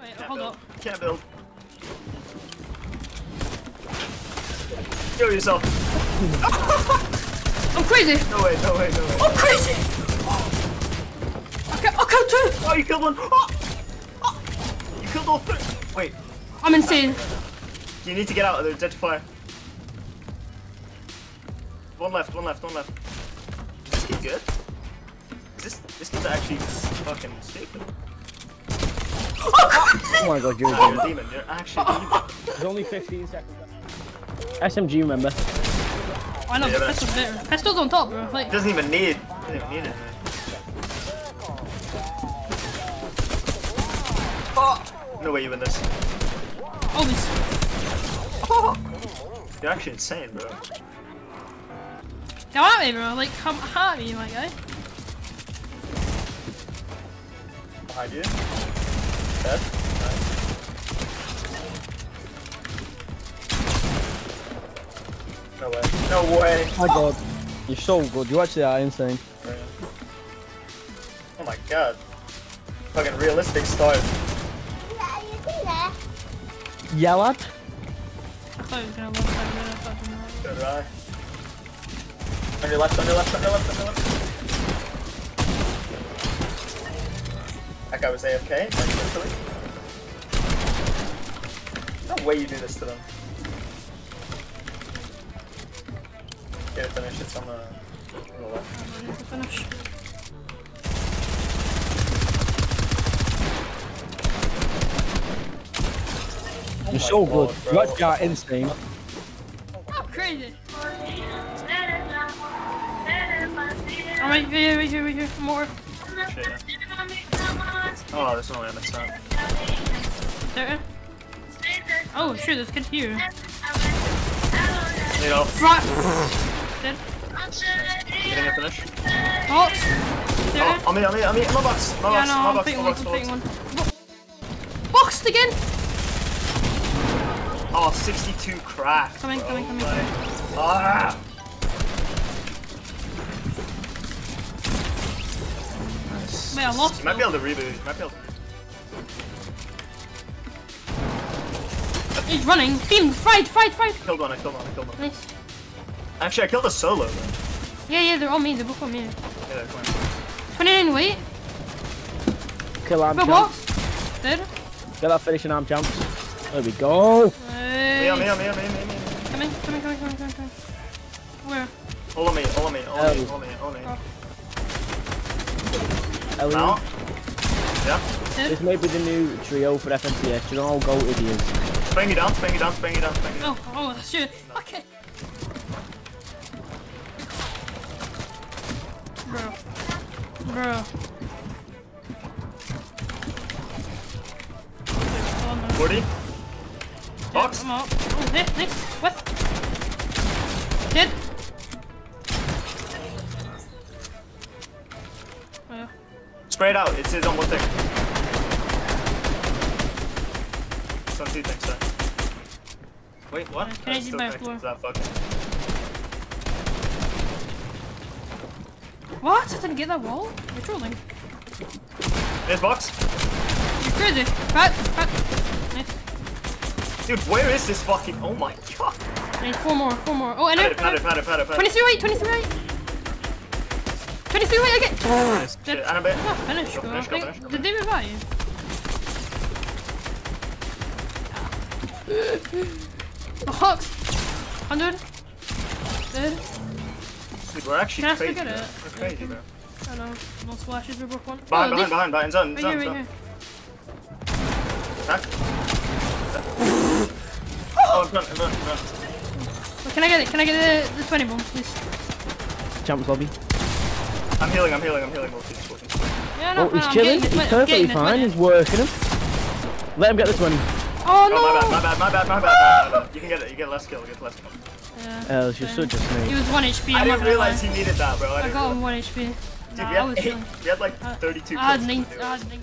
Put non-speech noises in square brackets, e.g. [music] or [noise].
Wait, Can't hold build. up. Can't build. Kill yourself. [laughs] I'm crazy! No way, no way, no way. I'm crazy! Okay, I killed two! Oh, you killed one. Oh! Oh! You killed all three. Wait, I'm insane. you need to get out of there. Dead to fire. One left, one left, one left. Is good? Is this this kid's actually fucking stupid. Oh my god, you're a You're demon. a demon. You're actually demon. There's only 15 seconds. SMG, remember? I know, Yeah, but- pistol's better. Pistol's on top, bro. Like, Doesn't even need. Doesn't even need it. Man. Oh! No way you win this. Oh, always. [laughs] You're actually insane, bro. Come at me, bro. Like, come at me, my guy. Behind you. Dead. Nice. No way. No way. Oh my god. You're so good. You actually are insane. Oh my god. Fucking realistic start. Yeah, lad. I thought he was gonna left side, but I thought he was So. On your left, on your left, on your left, on your left. That guy was AFK, like literally. No way you do this to them. Get it finished, it's on the, on the left. ready to. You're so my good. God, You bro. actually are insane. I'm crazy. I'm right here, right here, right here. More. Shit, yeah. Oh, this one [laughs] I missed out. There. Oh, sure, this kid here. You know, Right. Dead. getting it finished. Oh. There. Oh, on me, on me, on me, my box, my yeah, box, no, my I'm box, my one, box, I'm box. one. Boxed again! Oh, 62 crack. Coming, bro. coming, coming, Like, Ah! Wait, I lost You might be able to reboot. You might be able to He's running. Beam, fried, fried, fried. Killed one, I killed one, I killed one. Nice. Actually, I killed a solo then. Yeah, yeah, they're on me. They're both on me. Yeah, come on. 29 weight. Kill arm Full champs. box. Dead. Get that finishing arm champs. There we go. Me, on me, Hey. on me, on me, on me, on me. Coming, coming, coming, coming, coming, coming. Where? All on me, all on me, all on me, Oh. all on me, all on me. Oh. Ellie, Now? Yeah? This may be the new trio for FNCS. You know how goated he is. Bang you down, bang it down, bang it down, bang you down. Oh, oh, shit. Okay. Bro. Bro. No. 40. Yeah, Box. I'm out. Oh, hey, nice. What? Dead. Spray it out, it says thing. It's on two things, sir. Wait, what? Can I do my floor? that fucking. What? I didn't get that wall? You're trolling. There's box. You're crazy. Cut, cut. Nice. Dude, where is this fucking? Oh my god. I need four more, four more. Oh, I know. Pat it, pat it, pat it, pat it, pat it. 23 weight, 23 weight. 23 weight again. Nice. Dead. Shit, Annabelle. Oh, finish, Go bro. finish, go finish, go Did they revive? The hook. 100. Dead. Dude, we're actually Can I crazy. forget bro. it? We're crazy, bro. I know. No splashes, we broke one. Behind, oh, behind, behind, behind. Zone, Right zone, here, right zone. here. Back. Oh, in front, in front, in front. Wait, can I get it? Can I get the, the 20 bomb, please? Champs lobby. I'm healing, I'm healing, I'm healing. We'll keep we'll Yeah, no, Oh, he's I'm chilling. getting He's it, perfectly getting fine. He's working him. Let him get the 20. Oh, Oh, no! my bad, my bad, my bad, my bad, my bad, my bad. You can get it, you get less kill, get less kill. Yeah, Uh, it's just fine. such a snake. He was 1 HP. I I'm not didn't gonna realize he needed that, bro. I I didn't got him 1 HP. Dude, Nah, we I had was eight, we had like 32 I had kills. I had 9.